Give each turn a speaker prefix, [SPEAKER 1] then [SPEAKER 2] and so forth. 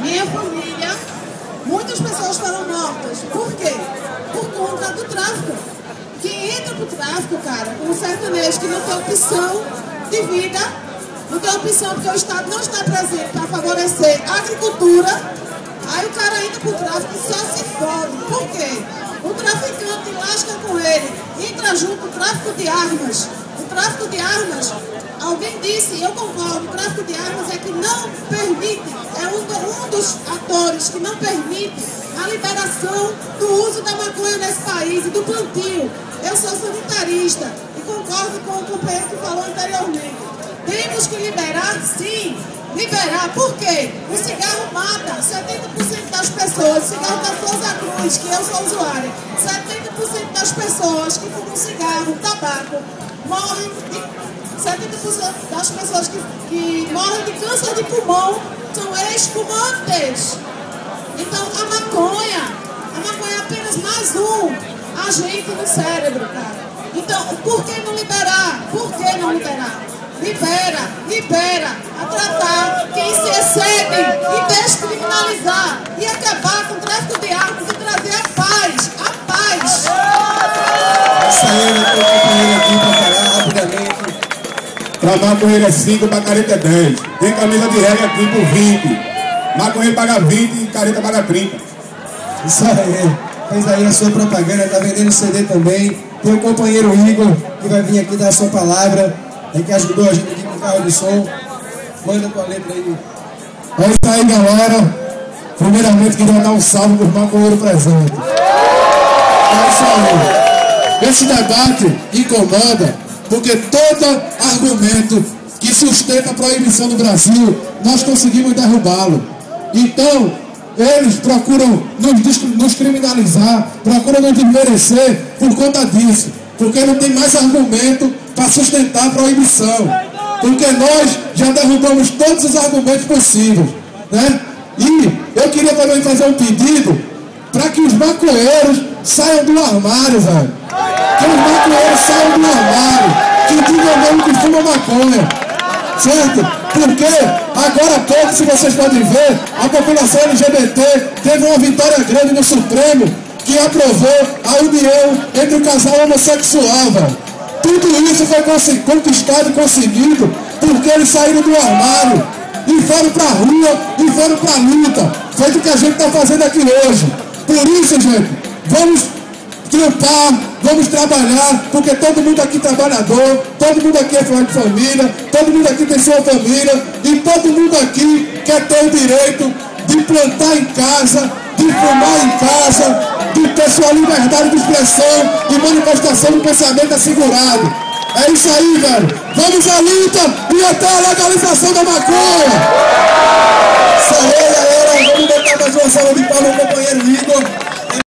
[SPEAKER 1] minha família, muitas pessoas foram mortas. Por quê? Por conta do tráfico. Quem entra pro tráfico, cara, um sertanejo que não tem opção de vida, não tem opção porque o Estado não está presente para favorecer a agricultura, aí o cara entra pro tráfico e só se fode. Por quê? O traficante lasca com ele, entra junto o tráfico de armas. Tráfico de armas Alguém disse, eu concordo, tráfico de armas é que não permite, é um, um dos atores que não permite a liberação do uso da maconha nesse país e do plantio. Eu sou sanitarista e concordo com o companheiro que falou anteriormente. Temos que liberar, sim, liberar. Por quê? O cigarro mata 70% das pessoas. O cigarro da Souza Cruz, que eu sou usuária, 70% das pessoas que fumam cigarro, tabaco, morrem de 70% das pessoas que, que morrem de câncer de pulmão são ex-fumantes. Então, a maconha, a maconha é apenas mais um agente no cérebro, cara. Então, por que não liberar? Por que não liberar? Libera, libera, a tratar quem se excede e descriminalizar e acabar com o tráfico de armas e trazer a paz, a paz.
[SPEAKER 2] Aqui rapidamente Pra maconheiro é 5, pra careta é 10. Tem camisa de regra aqui por 20. Maconheiro paga 20 e careta paga 30.
[SPEAKER 3] Isso aí. Fez aí a sua propaganda, tá vendendo CD também. Tem o companheiro Igor, que vai vir aqui dar a sua palavra. É que ajudou a gente aqui com o carro de som. Manda tua letra aí.
[SPEAKER 2] É isso aí, galera. Primeiramente, queria dar um salve pro maconheiro presente. É isso aí. Esse debate incomoda porque todo argumento que sustenta a proibição do Brasil, nós conseguimos derrubá-lo. Então, eles procuram nos, nos criminalizar, procuram nos desmerecer por conta disso, porque não tem mais argumento para sustentar a proibição. Porque nós já derrubamos todos os argumentos possíveis. Né? E eu queria também fazer um pedido para que os maconheiros saiam do armário, velho. Que os maconheiros saiam do armário. Fuma maconha. Certo? Porque agora pouco, se vocês podem ver, a população LGBT teve uma vitória grande no Supremo que aprovou a união entre o casal homossexual, velho. Tudo isso foi conquistado e conseguido porque eles saíram do armário e foram pra rua e foram pra luta. Feito o que a gente está fazendo aqui hoje. Por isso, gente, vamos trampar, vamos trabalhar, porque todo mundo aqui é trabalhador, todo mundo aqui é de família, todo mundo aqui tem sua família, e todo mundo aqui quer ter o direito de plantar em casa, de fumar em casa, de ter sua liberdade de expressão e manifestação do pensamento assegurado. É isso aí, velho. Vamos à luta e até a legalização da maconha. Isso aí, galera. Vamos botar mais uma sala de palmas